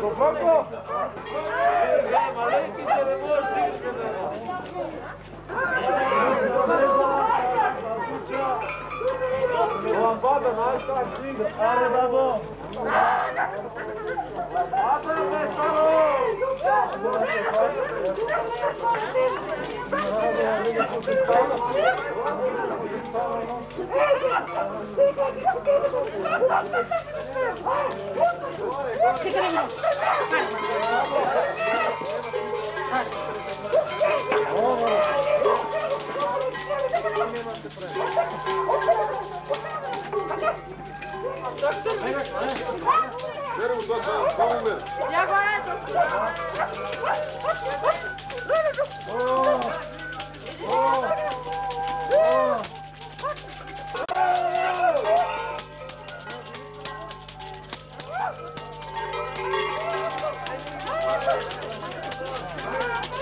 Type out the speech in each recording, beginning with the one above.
Доброко! Маленьките не може да стигнеш Ламбада, знаеш как стига? Аре, бабо! Абе, бе, старо! Går här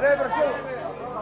Leverkusen.